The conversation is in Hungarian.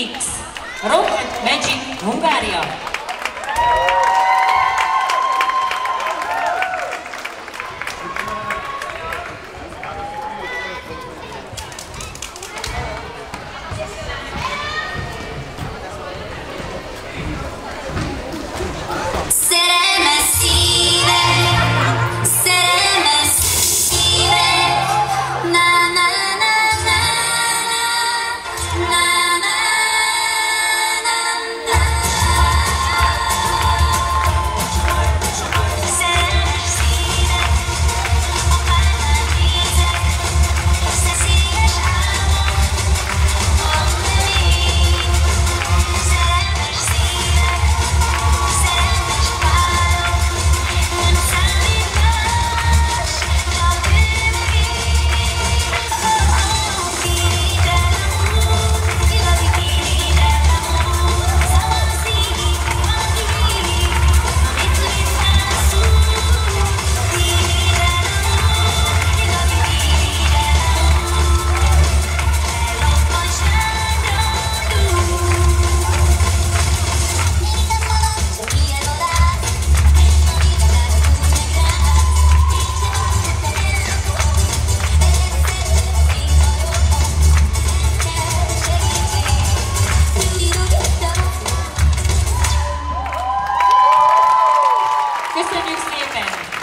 X, Rock Magic Hungária. Mr. Newsy Amendment.